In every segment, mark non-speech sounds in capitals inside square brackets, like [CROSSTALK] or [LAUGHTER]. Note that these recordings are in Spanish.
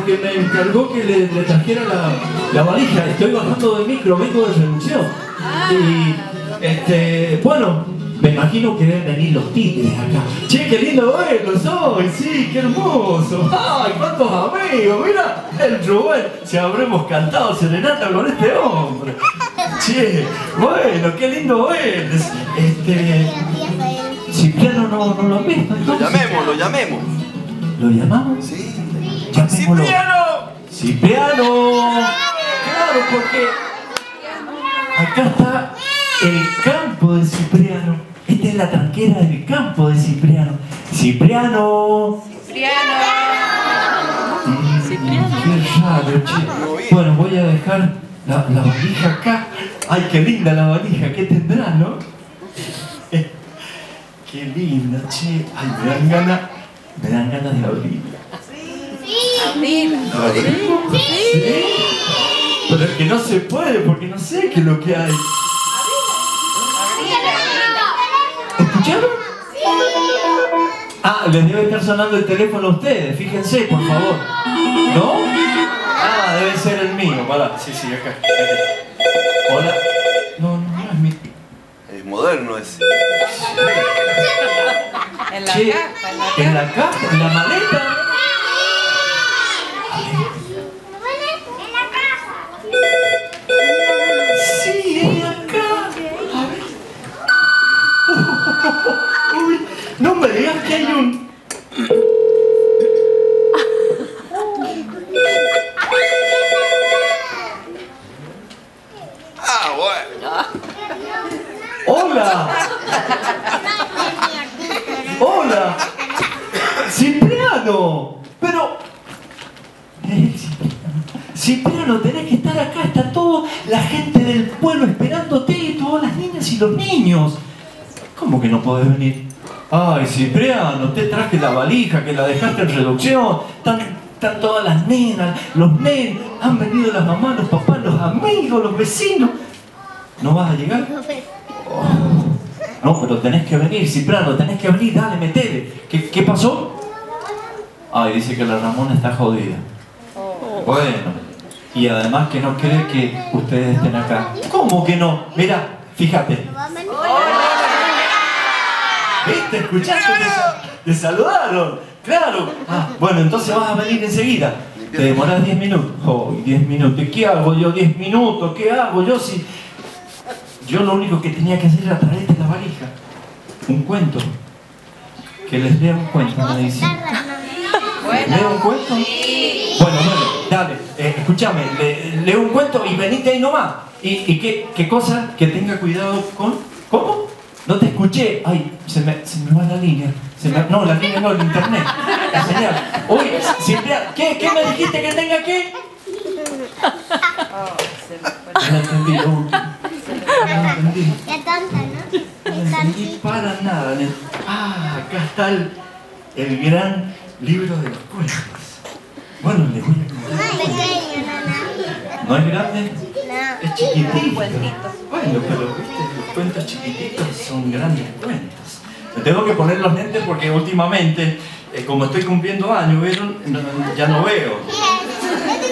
porque me encargó que le, le trajera la, la valija. Estoy bajando de micro, vengo de reducción. Y, este, bueno, me imagino que deben venir los títeres acá. Che, qué lindo verlo soy, sí, qué hermoso. Ay, cuántos amigos, mira, el Rubén. Si habremos cantado serenata con este hombre. Che, bueno, qué lindo verles. Este, Cipriano no, no lo han visto. Lo llamemos, lo llamemos. ¿Lo llamamos? Sí. Llamémoslo. ¡Cipriano! ¡Cipriano! Claro, porque acá está el campo de Cipriano. Esta es la tranquera del campo de Cipriano. ¡Cipriano! Cipriano. Mm, Qué raro, che. Bueno, voy a dejar la, la valija acá. Ay, qué linda la valija. ¿Qué tendrá, no? [LAUGHS] Qué linda, che. Ay, me dan ganas, me dan ganas de abrirla. Abril. ¿Sí? Pero es que no se puede porque no sé qué es lo que hay. ¿Escucharon? Ah, les debe estar sonando el teléfono a ustedes, fíjense, por favor. ¿No? Ah, debe ser el mío, pará. Sí, sí, acá. acá. Hola. No, no, no es mi. Es moderno ese. En la caja, en la ¿En caja. la caja? ¿En la maleta? Uy, no me digas que hay un. Ah, bueno. ¡Hola! ¡Hola! ¡Cipriano! Pero. Cipriano. Tenés que estar acá. Está toda la gente del pueblo esperándote, todas las niñas y los niños. ¿Cómo que no podés venir? Ay, Cipriano, te traje la valija que la dejaste en reducción. Están, están todas las nenas, los nenes. Han venido las mamás, los papás, los amigos, los vecinos. ¿No vas a llegar? No, pero tenés que venir, Cipriano, tenés que venir, dale, metele. ¿Qué, qué pasó? Ay, dice que la Ramona está jodida. Bueno, y además que no cree que ustedes estén acá. ¿Cómo que no? Mira, fíjate. ¿Viste? ¿Escuchaste? Te, sa- te saludaron. Claro. Ah, bueno, entonces vas a venir enseguida. Te demoras 10 minutos. Oh, 10 minutos. ¿Y qué hago yo 10 minutos? ¿Qué hago yo si... Yo lo único que tenía que hacer era traerte la valija. Un cuento. Que les lea un cuento, me dice. ¿Leo un cuento? Bueno, bueno, dale. Eh, escúchame, le- leo un cuento y venite ahí nomás. ¿Y, y qué, qué cosa? Que tenga cuidado con... ¿Cómo? No te escuché. Ay, se me, se me va la línea. Se me- no, la línea no, el internet. La señal. Uy, ¿qué, ¿qué me dijiste que tenga que? Oh, se me entendí. No entendí. Qué tonta, ¿no? Qué No entendí para nada. Ah, acá está el, el gran libro de los cuentos. Bueno, les voy a contar. ¿No es grande? Es chiquitito. Cuentito. Bueno, pero viste, los cuentos chiquititos son grandes cuentos. Me tengo que poner los lentes porque últimamente, eh, como estoy cumpliendo años, ¿vieron? No, no, ya no veo.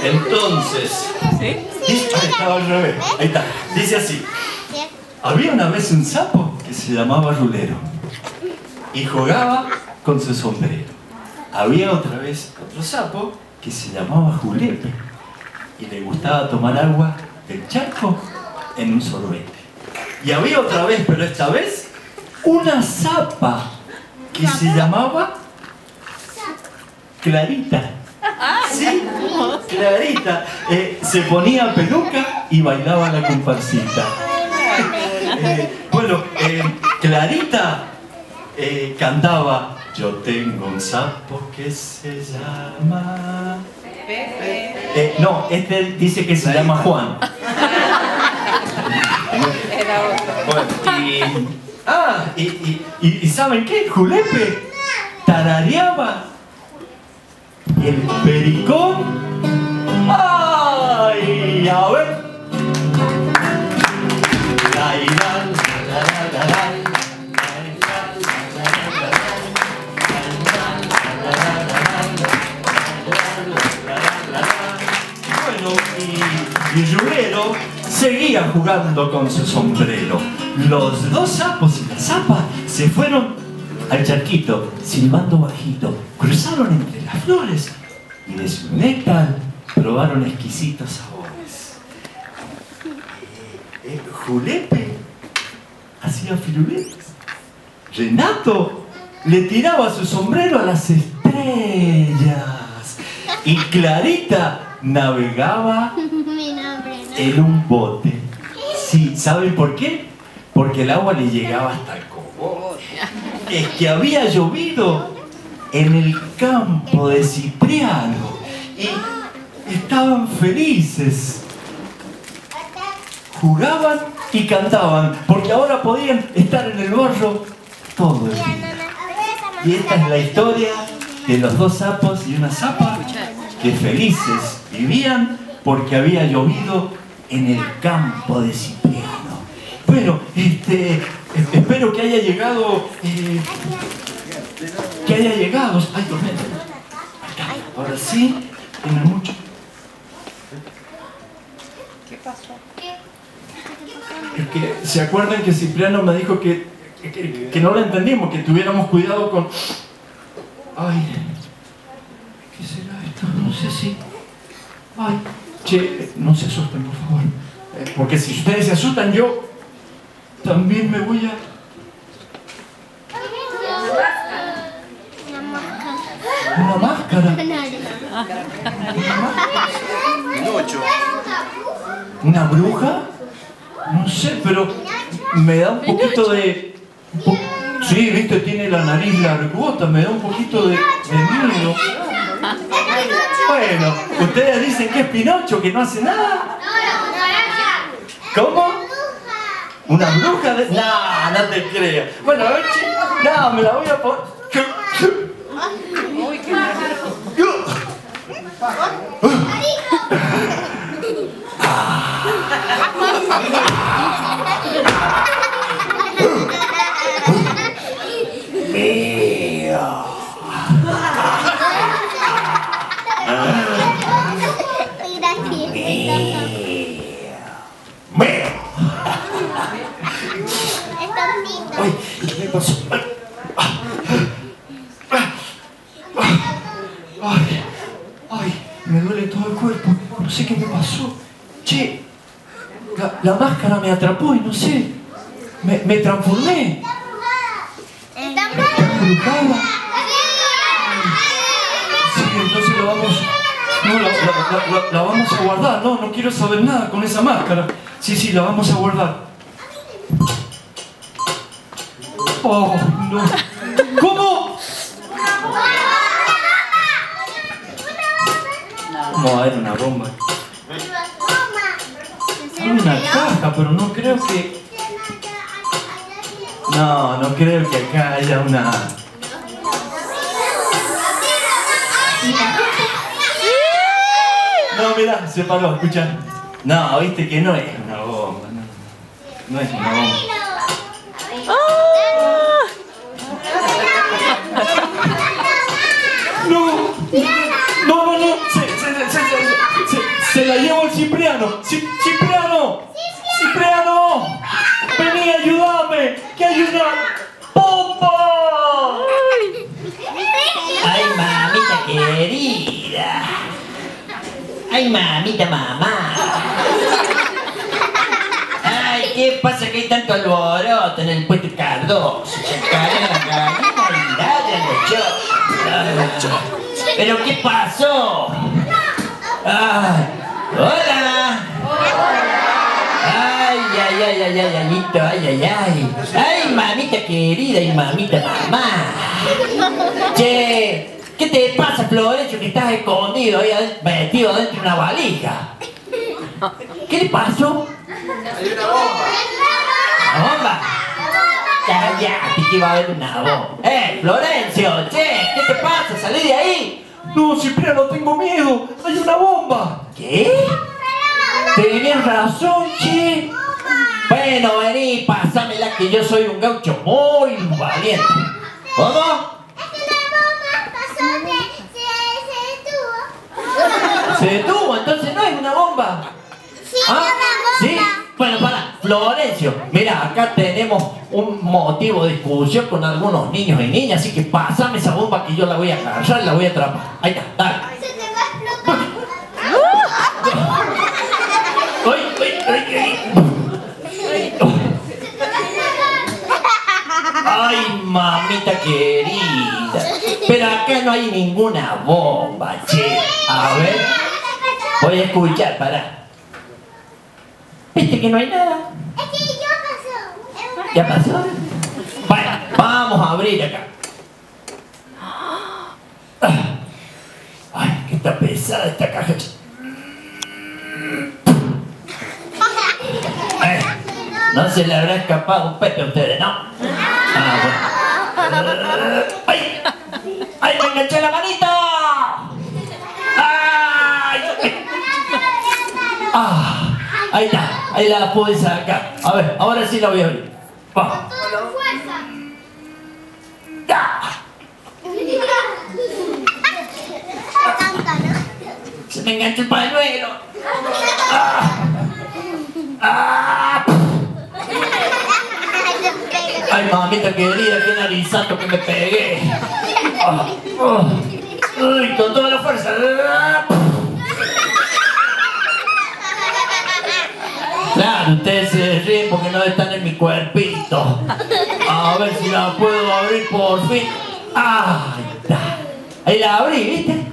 Entonces, ahí estaba al revés. Ahí está. Dice así. Había una vez un sapo que se llamaba Rulero y jugaba con su sombrero. Había otra vez otro sapo que se llamaba Julepe y le gustaba tomar agua del charco en un sorbete. Y había otra vez, pero esta vez, una zapa que se llamaba Clarita. Sí, Clarita. Eh, se ponía peluca y bailaba la comparsita. Eh, bueno, eh, Clarita cantaba Yo tengo un sapo que se llama... Pepe. Eh, no, este dice que se llama Juan. Era otro. Bueno, y... Ah, y, y, y- y ¿saben qué? Julepe tarareaba el pericón. ¡Ay! A ver. Cipriano jugando con su sombrero. Los dos sapos y la zapa se fueron al charquito, silbando bajito. Cruzaron entre las flores y de su néctar probaron exquisitos sabores. Julepe hacía firuletes. Renato le tiraba su sombrero a las estrellas. Y Clarita navegaba. En un bote. Sí, ¿saben por qué? Porque el agua le llegaba hasta el cogote. Es que había llovido en el campo de Cipriano y estaban felices. Jugaban y cantaban, porque ahora podían estar en el barro todo el día. Y esta es la historia de los dos sapos y una zapa que felices vivían porque había llovido en el campo de Cipriano. Bueno, este, espero que haya llegado, eh, que haya llegado. Ay, tormenta. Ahora sí, tiene mucho. ¿Qué pasó? Es que, ¿Se acuerdan que Cipriano me dijo que, que, que no lo entendimos, que tuviéramos cuidado con... Ay, ¿qué será esto? No sé si... Ay, che, no se asusten, por favor. Eh, Porque si ustedes se asustan, yo también me voy a... Una mosca. Una máscara. Pinocho. ¿Una bruja? No sé, pero me da un poquito de... un po- Sí, viste, tiene la nariz largota, me da un poquito de, de miedo. Bueno, ustedes dicen que es Pinocho, que no hace nada. ¿Cómo? ¿Una bruja? De... No, no te creo. Bueno, a ver, no, me la voy a poner... Uy, qué nervioso. La, máscara me atrapó y no sé. Me, me transformé. Estampita. Embrujada. Sí, entonces la vamos. No, la, la- la- la- la vamos a guardar. No, no quiero saber nada con esa máscara. Sí, sí, la vamos a guardar. Oh, no. ¿Cómo? ¿Cómo va a haber una bomba? Una caja, pero no creo que. No, no creo que acá haya una. No, mira, se paró, escucha. No, viste que no es una bomba. No, no es una bomba. No, no, no, no. Se, se, se, se, se- se- se la llevó el Cipriano. Ci- Cipriano. Cipriano. Vení, ayúdame. Que hay una bomba. Ay, mamita querida. Mamá. Ay, ¿qué pasa que hay tanto alboroto en el puente Cardoso? Chacarera, la gallina y ladran los ¿Pero qué pasó? Ay, hola. Ay, ay, ay, ay, ay, ayito, ay, ay, ay. Ay, mamita querida y mamita mamá. Che, ¿qué te pasa, estás escondido ahí adent- metido dentro de una valija? ¿Qué le pasó? ¿Una bomba? Cállate que va a haber una bomba. ¡Eh, Florencio! Che, ¿qué te pasa? ¡Salí de ahí! No, Cipriano, tengo miedo. Hay una bomba. ¿Qué? Tenés razón, che. Bueno, vení, pásamela que yo soy un gaucho muy valiente. ¿Cómo? Se detuvo, entonces no es una bomba. Sí, ¿Ah? ¿Sí? Bueno, para, Florencio, mira, acá tenemos un motivo de discusión con algunos niños y niñas, así que pásame esa bomba que yo la voy a agarrar, la voy a atrapar. Ahí está, dale. Se te. [LAUGHS] Ay, mamita querida. Pero acá no hay ninguna bomba, che. A ver, voy a escuchar, pará. ¿Viste que no hay nada? Es que ya pasó. ¿Ya pasó? Bueno, vamos a abrir acá. Ay, que está pesada esta caja. Eh, no se le habrá escapado un pepe a ustedes, ¿no? Ah, bueno. ¡Ay! ¡Ay, me enganché la manito! ¡Ay! Ah, ahí está, ahí la pude sacar. A ver, ahora sí la voy a abrir. Vamos. Toda fuerza. ¡Ah! Tanta, ¿no? Se me enganchó el pañuelo. ¡Ah! ¡Ah! Ay, mamita querida, qué narizazo que me pegué. Ah, ah. Uy, con toda la fuerza. Ah. Claro, ustedes se ríen porque no están en mi cuerpito. A ver si la puedo abrir por fin. Ah, ahí está. Ahí la abrí, ¿viste?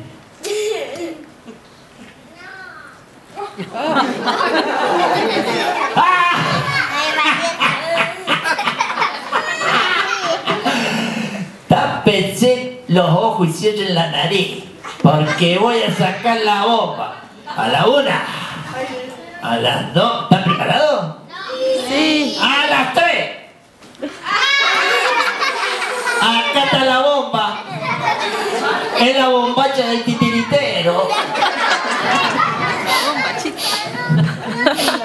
[LAUGHS] Tápense los ojos y cierren la nariz. Porque voy a sacar la bomba. A la una. A las dos. ¿Están preparados? Sí. A las tres. Acá está la bomba. Es la bombacha del titiritero.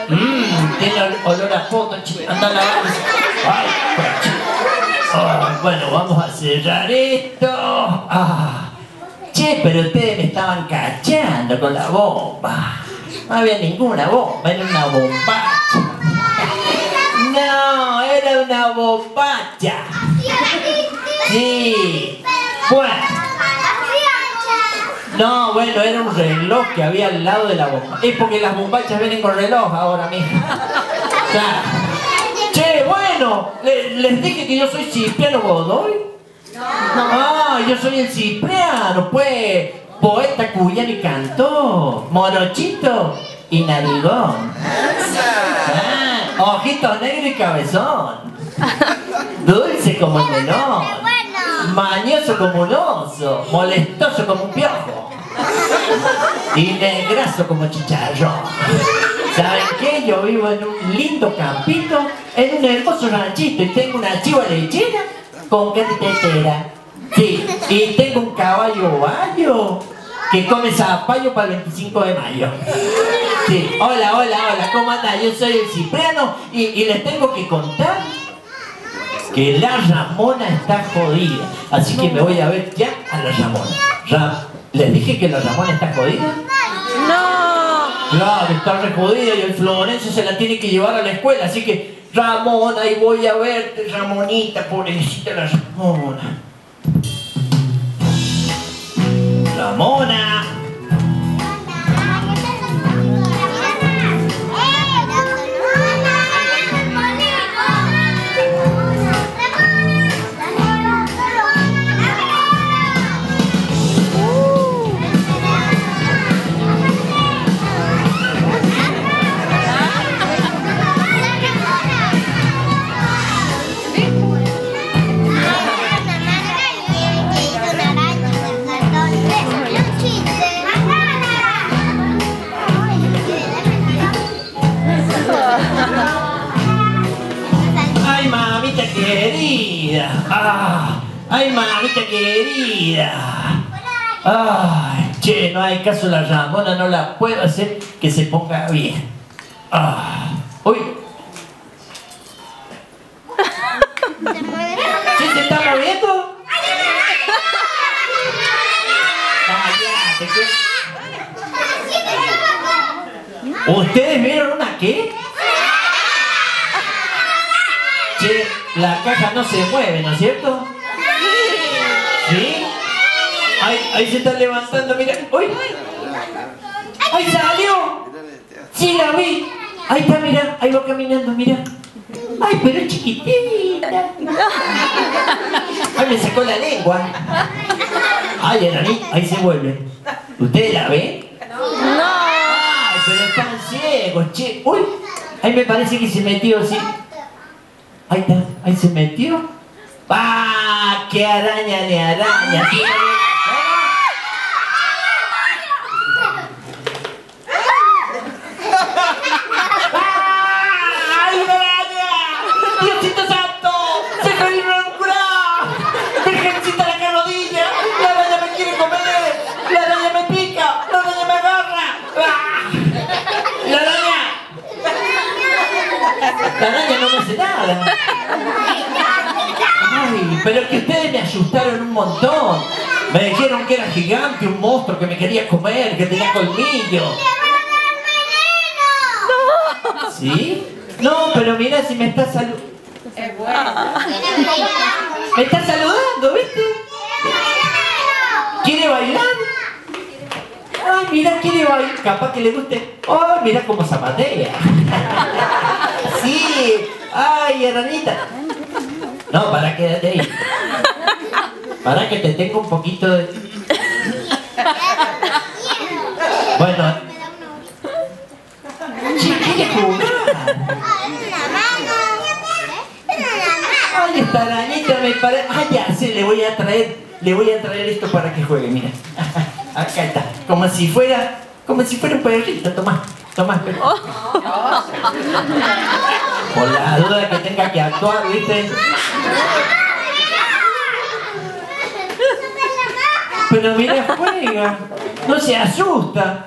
Mmm, tiene ol- olor a foto, chico. Anda a lavarse. Ay, coche. Ay, bueno, vamos a cerrar esto. Ah. Che, pero ustedes me estaban cachando con la bomba. No había ninguna bomba, era una bombacha. No, era una bombacha. Sí. Bueno. No, bueno, era un reloj que había al lado de la bomba. Es porque las bombachas vienen con reloj ahora mismo. Claro. Che, bueno, le- les dije que yo soy Cipriano Godoy. Ah, yo soy el Cipriano, pues. Poeta cuyano y cantor. Morochito y narigón. Ah, ojitos negros y cabezón. Dulce como el melón. Mañoso como un oso, molestoso como un piojo y negrazo como chicharrón. ¿Saben qué? Yo vivo en un lindo campito, en un hermoso ranchito y tengo una chiva lechera con tetera. Sí, y tengo un caballo bayo que come zapallo para el 25 de mayo. Sí, hola, hola, hola, ¿cómo anda? Yo soy el Cipriano y, y les tengo que contar que la Ramona está jodida. Así que me voy a ver ya a la Ramona. Ra- ¿Les dije que la Ramona está jodida? No. Claro, está re jodida y el Florencio se la tiene que llevar a la escuela. Así que, Ramona, ahí voy a verte, Ramonita, pobrecita la Ramona. Ramona. Ay, mamita querida. Ay, che, no hay caso la Ramona, no la puedo hacer que se ponga bien. Ah, uy, ¿sí se está moviendo? ¿Ustedes vieron una qué? Che, la caja no se mueve, ¿no es cierto? ¿Sí? Ahí, ahí se está levantando, mira. ¡Uy! ¡Ahí salió! Sí, la vi. Ahí está, mira. Ahí va caminando, mira. ¡Ay, pero es chiquitita! ¡Ay, me sacó la lengua! ¡Ay, Enani! Ahí se vuelve. ¿Ustedes la ven? No. ¡Ay, pero están ciegos, che! ¡Uy! Ahí me parece que se metió, sí. Ahí está, ahí se metió. ¡Ah! ¡Qué araña de araña! Sí. La araña no me hace nada. Ay, pero es que ustedes me asustaron un montón. Me dijeron que era gigante, un monstruo que me quería comer, que tenía colmillo. ¿Sí? No, pero mira si me está saludando. Me está saludando, ¿viste? ¿Quiere bailar? Ay, mira, quiere bailar. Capaz que le guste. Ay, mira cómo zapatea. [LAUGHS] Sí. Ay, hermanita. No, para quédate ahí. Para que te tenga un poquito de... Bueno. Sí, quiere jugar. Ay, esta arañita me parece... Ah, ya sé, le voy a traer... Le voy a traer esto para que juegue, mira. Acá está. Como si fuera... Como si fuera un perrito. Toma, toma. pero- Por la duda que tenga que actuar, ¿viste? Pero mira, juega. No se asusta.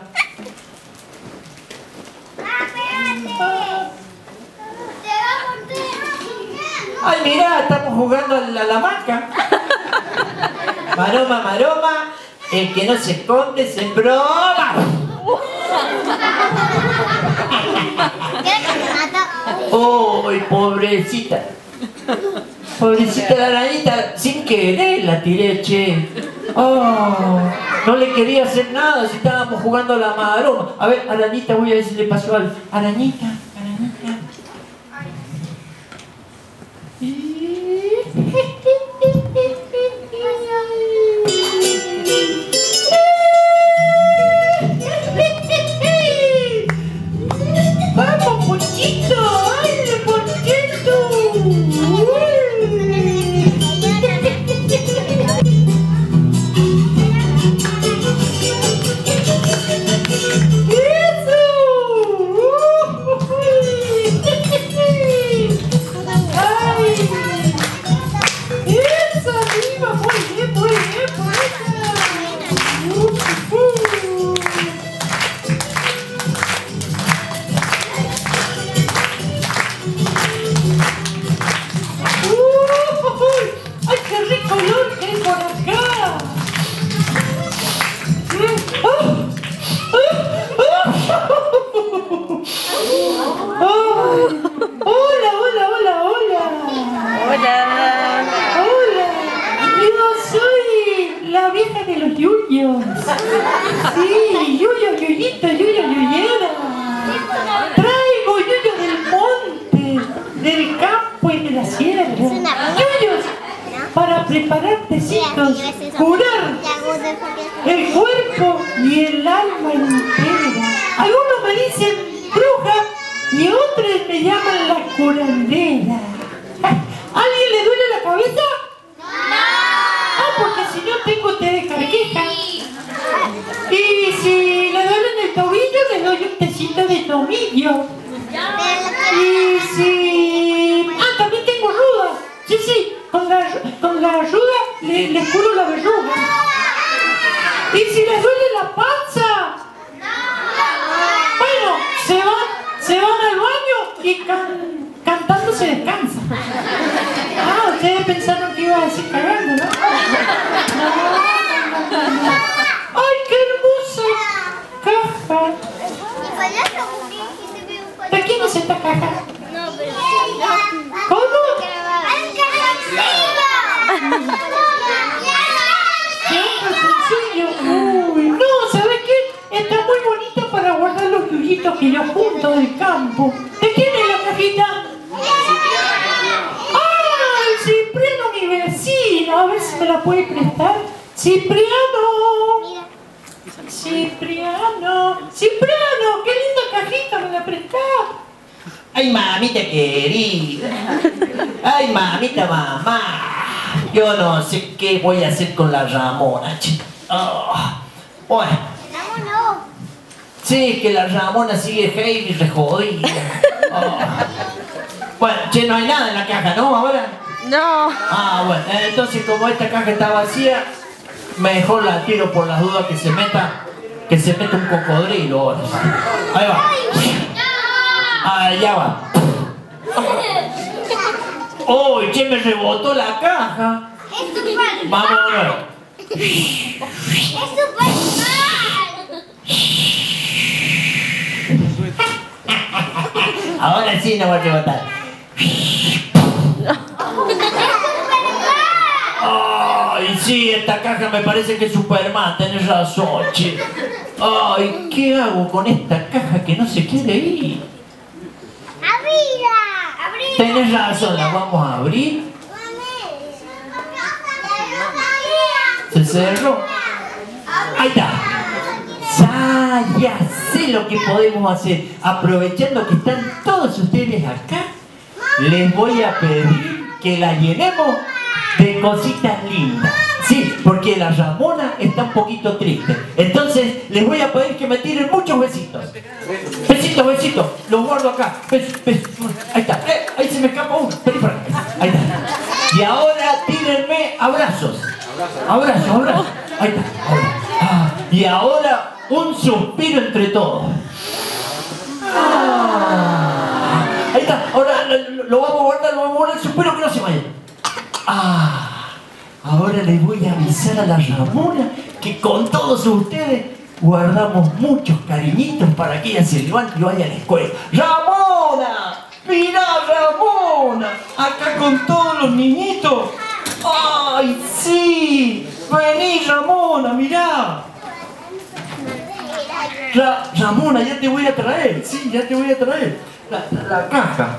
Ay, mira, estamos jugando a la, la maca. Maroma, maroma. El que no se esconde se broma. ¡Ay, pobrecita! Pobrecita la arañita, sin querer la tiré, che. Oh, no le quería hacer nada si estábamos jugando a la maroma. A ver, arañita, voy a ver si le pasó algo. Arañita. Para preparar tecitos, curar el cuerpo y el alma entera. Algunos me dicen bruja y otros me llaman la curandera. uy, no, ¿sabes qué? Está muy bonito para guardar los yuyitos que yo junto del campo. ¿De quién es la cajita? ¡Ah! El Cipriano, mi vecino. A ver si me la puede prestar. ¡Cipriano! ¡Cipriano! ¡Cipriano! ¡Qué linda cajita me la prestás! ¡Ay, mamita querida! ¡Ay, mamita mamá! Yo no sé qué voy a hacer con la Ramona, chica. Ah, bueno, sí, que la Ramona sigue heavy, re jodida. [LAUGHS] Ah. Bueno, che, no hay nada en la caja, ¿no? Ahora. No. Ah, bueno, eh, entonces como esta caja está vacía, mejor la tiro por las dudas que se meta, que se meta un cocodrilo ahora. Ahí va. Ah, ya va. [LAUGHS] ¡Oh, che, me rebotó la caja! Vamos a ver. Es super Ahora sí no va a rebotar. Ay, sí, esta caja me parece que es Superman, tenés razón, che. Ay, ¿qué hago con esta caja que no se quiere ir? ¡Abrila! ¡Abrila! Tenés razón, la vamos a abrir. Se cerró. Ahí está. Ya, ya sé lo que podemos hacer. Aprovechando que están todos ustedes acá, les voy a pedir que la llenemos de cositas lindas. Sí, porque la Ramona está un poquito triste. Entonces, les voy a pedir que me tiren muchos besitos. Besitos, besitos. Los guardo acá. Ahí está. Eh, ahí se me escapa uno. Ahí está. Y ahora tírenme abrazos. Abrazos, abrazos. Ahí está. ahora. Ah, y ahora un suspiro entre todos. Ah, ahí está. Ahora lo, lo vamos a guardar, lo vamos a guardar. Suspiro que no se vaya. Ah, ahora les voy a avisar a la Ramona que con todos ustedes guardamos muchos cariñitos para que ella se levante y vaya a la escuela. ¡Ramona! ¡Mirá, Ramona! Acá con todos los niñitos. ¡Ay, sí! Vení, Ramona, mirá. Ra- Ramona, ya te voy a traer. Sí, ya te voy a traer. La, la- la caja.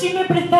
Si me prestará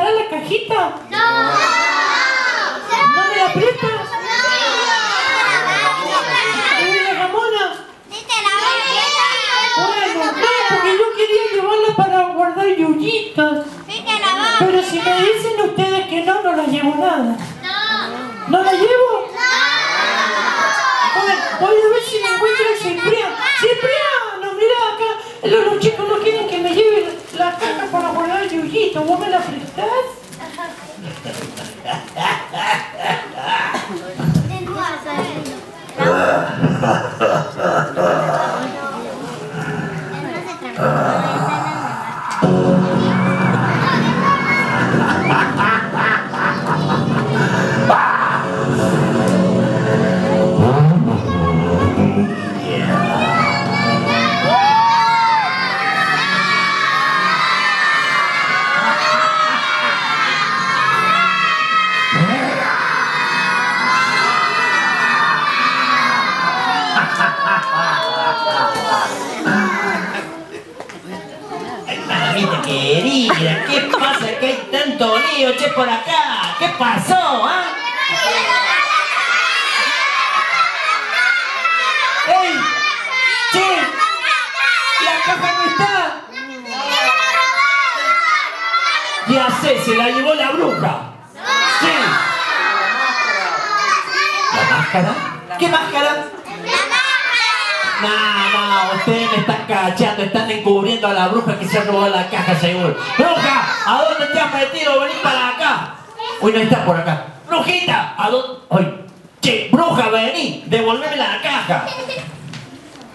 Mamita querida, ¿qué pasa que hay tanto lío, che, por acá? ¿Qué pasó, ah? ¡Ey! ¡Che! ¡La caja no está! Ya sé, se la llevó la bruja. Sí. ¿La máscara? ¿Qué máscara? No, no, ustedes me están cachando, están encubriendo a la bruja que se ha robado la caja seguro. ¡Bruja! ¿A dónde te has metido? Vení para acá. Uy, no está por acá. ¡Brujita! ¿A dónde? Ay, che, bruja, vení, devolveme la caja.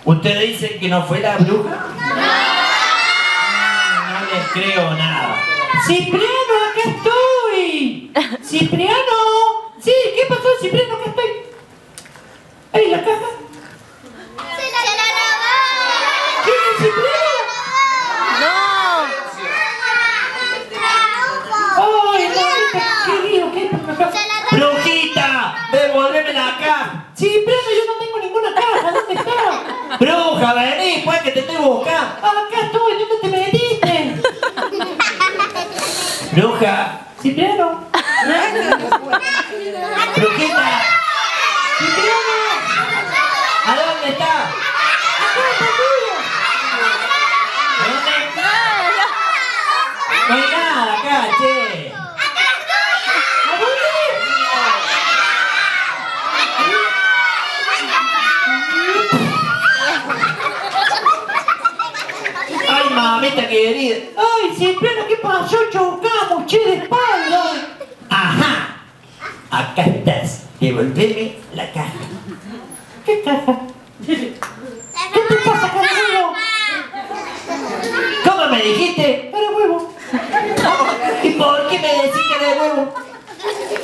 ¿Ustedes dicen que no fue la bruja? No les creo nada. Cipriano, acá estoy. Cipriano. Sí, ¿qué pasó, Cipriano? Acá estoy. Ahí la caja. Acá. ¡Brujita! ¡Devolveme la caja! Cipriano, yo no tengo ninguna caja. ¿Dónde está? ¡Bruja, vení, pues que te estoy buscando! Acá estoy. ¿Dónde te metiste? ¡Bruja! Cipriano. ¡Brujita! Cipriano. ¿A dónde está? Acá está tuyo. ¿Dónde? No hay nada acá, che. ¿A dónde? ¡Ay, mamita querida! Ay, Cipriano, ¿qué pasó? Chocamos, che, de espalda. ¡Ajá! Acá estás. Devolveme la caja. ¿Qué caja? ¿Qué te pasa, caramelo? ¿Cómo me dijiste? Para huevo. ¿Y por qué me decís que de nuevo?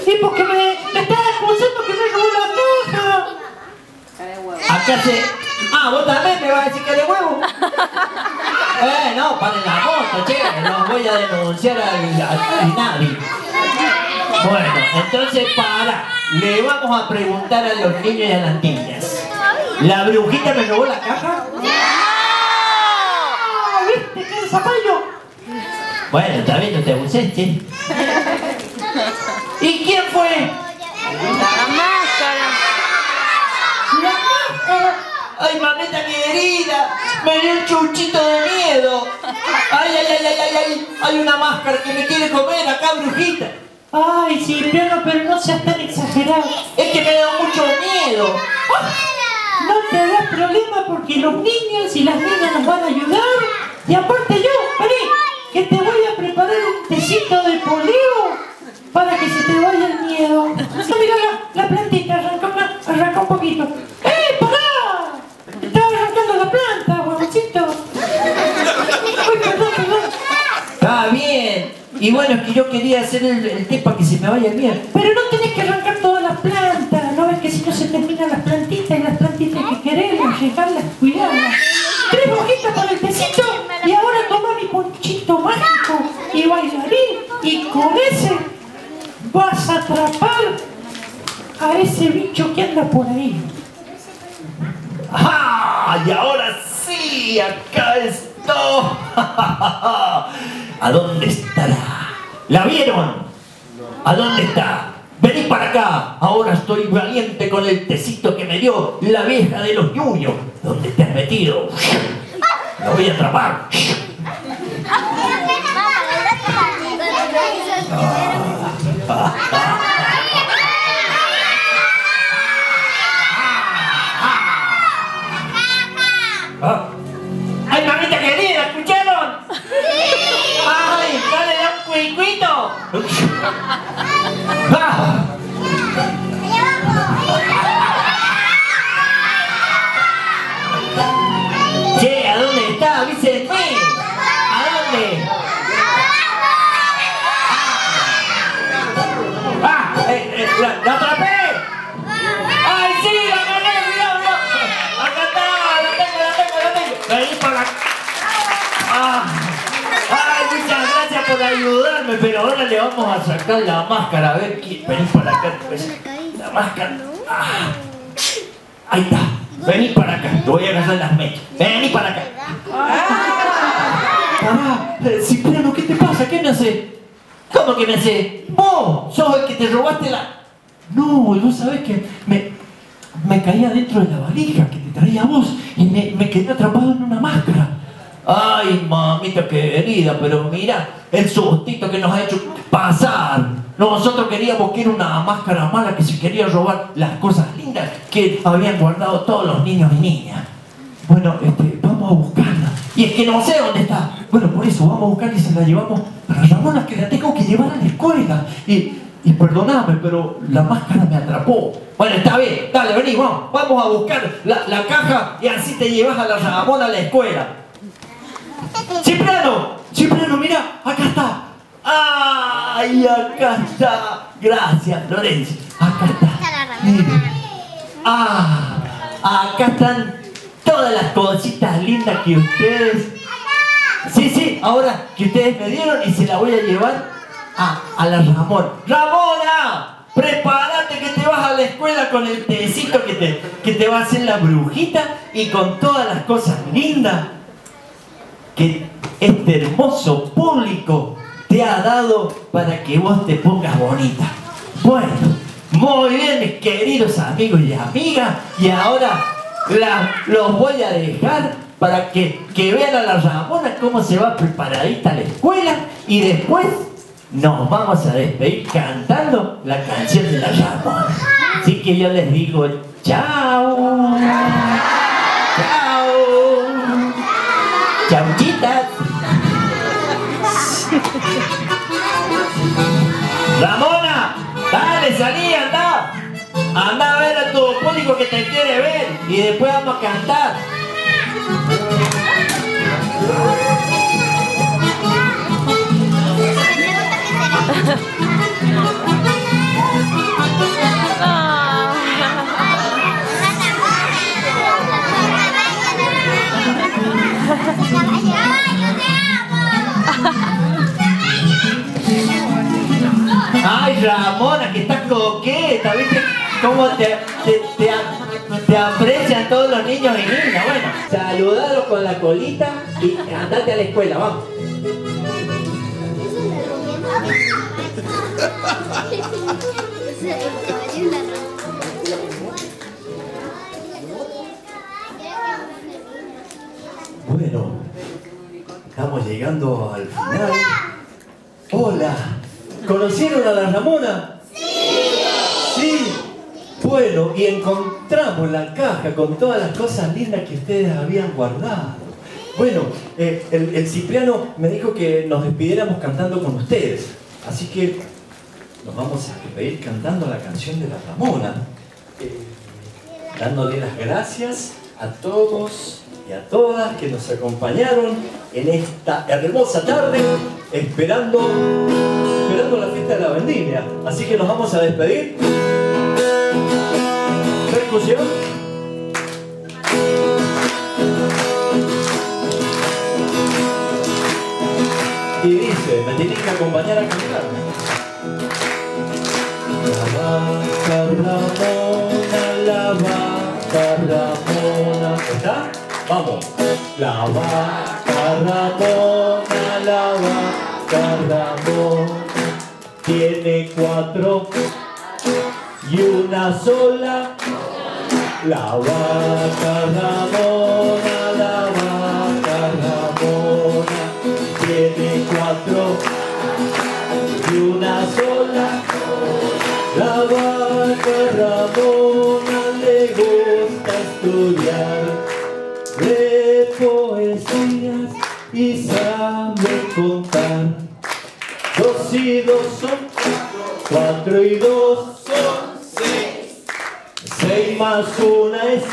Sí, porque me, me estás acusando que me robó la caja. Acá se... Ah, vos también me vas a decir que de huevo. Eh, no, paren la moto, che. No voy a denunciar al nadie. Bueno, entonces para. Le vamos a preguntar a los niños y a las niñas. ¿La brujita me robó la caja? Ah, ¿viste? ¿Qué zapallo? Bueno, está bien, no te abuses, che. ¿Y quién fue? La máscara. La máscara. ¡Ay, mamita querida! ¡Me dio un chuchito de miedo! ¡Ay, ay, ay, ay, ay! ay! Hay una máscara que me quiere comer acá, brujita. Ay, Cipriano, pero no seas tan exagerado. Es que me da mucho miedo. No te hagas problema porque los niños y las niñas nos van a ayudar. Y aparte yo, vení, que te voy a preparar un tecito de poleo para que se te vaya el miedo. Mira la, la plantita, arranca, arranca un poquito. ¡Eh, pará! Estaba arrancando la planta, huevoncito. Está bien. Y bueno, es que yo quería hacer el, el que se me vaya miedo. Pero no tenés que arrancar todas las plantas, ¿no ves que si no se terminan las plantitas y las plantitas que queremos, llegarlas, cuidarlas? Tres hojitas para el tecito y ahora toma mi ponchito mágico y bailarín y con ese vas a atrapar a ese bicho que anda por ahí. ¡Ah! Y ahora sí, acá está. [LAUGHS] ¿A dónde estará? ¿La vieron? ¿A dónde está? Vení para acá. Ahora estoy valiente con el tecito que me dio la vieja de los yuyos. ¿Dónde te has metido? La voy a atrapar. Ah. Che, ¿a dónde está? Avísenme. ¿A dónde? ¡Ah! Eh, eh, la, la ayudarme! Pero ahora le vamos a sacar la máscara. A ver, ¿quién? Vení para acá. La máscara. Ah. Ahí está. Vení para acá. Te voy a agarrar las mechas. Vení para acá. Pará, eh, Cipriano, ¿qué te pasa? ¿Qué me hace? ¿Cómo que me hace? ¿Vos sos el que te robaste la...? No, vos sabés que me, me caía dentro de la valija que te traía vos y me, me quedé atrapado en una máscara. Ay, mamita querida, pero mira el sustito que nos ha hecho pasar. Nosotros queríamos que era una máscara mala que se quería robar las cosas lindas. linda que habían guardado todos los niños y niñas. Bueno, este, vamos a buscarla. Y es que no sé dónde está. Bueno, por eso vamos a buscarla y se la llevamos para Ramona, que la tengo que llevar a la escuela. Y, y pero la máscara me atrapó. Bueno, está bien, dale, vení, vamos. Vamos a buscar la, la caja y así te llevas a la Ramona a la escuela. ¡Cipriano! ¡Cipriano, mira! ¡Acá está! ¡Ay, acá está! Gracias, Lorenzo. Acá está. Mire. ¡Ah! Acá están todas las cositas lindas que ustedes... Sí, sí, ahora que ustedes me dieron y se la voy a llevar a, a la Ramón. ¡Ramona! Prepárate que te vas a la escuela con el tecito que te, que te va a hacer la brujita y con todas las cosas lindas que este hermoso público te ha dado para que vos te pongas bonita. Bueno, muy bien, mis queridos amigos y amigas, y ahora los voy a dejar para que, que vean a la Ramona cómo se va preparadita a la escuela y después nos vamos a despedir cantando la canción de la Ramona. Así que yo les digo. Chao. Chauchitas. Ramona, dale, salí, anda. Anda a ver a tu público que te quiere ver y después vamos a cantar. [LAUGHS] Ay, Ramona, que estás coqueta, ¿viste? Cómo te, te, te, aprecian todos los niños y niñas. Bueno, saludalos con la colita y andate a la escuela, vamos. Bueno, estamos llegando al final. Hola, ¿conocieron a la Ramona? Sí. Sí. Bueno, y encontramos la caja con todas las cosas lindas que ustedes habían guardado. Bueno, eh, el, Cipriano me dijo que nos despidiéramos cantando con ustedes. Así que nos vamos a despedir cantando la canción de la Ramona. Eh, dándole las gracias a todos y a todas que nos acompañaron en esta hermosa tarde, esperando, de la vendimia. Así que nos vamos a despedir. Percusión. Y dice, me tienen que acompañar a cantar. La vaca Ramona, la vaca Ramona. ¿Está? Vamos. La vaca Ramona, la vaca Ramona. Tiene cuatro y una sola. La vaca Ramona, la vaca Ramona. Tiene cuatro y una sola. La vaca Ramona le gusta estudiar de poesías y sabe contar. Dos y dos son cuatro y dos son seis. Seis más una es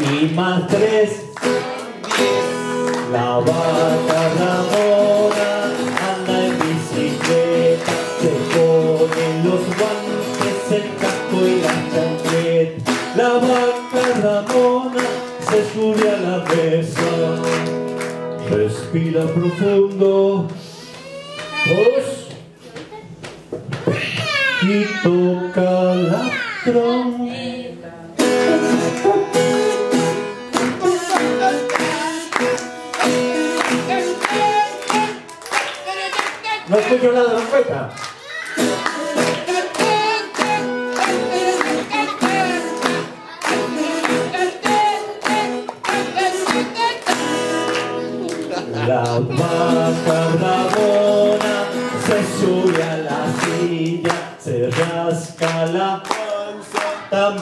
y más tres la vaca Ramona anda en bicicleta, se pone los guantes, el casco y la chancleta. La vaca Ramona se sube a la mesa, respira profundo, pues, la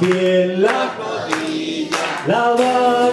a la rasca la panza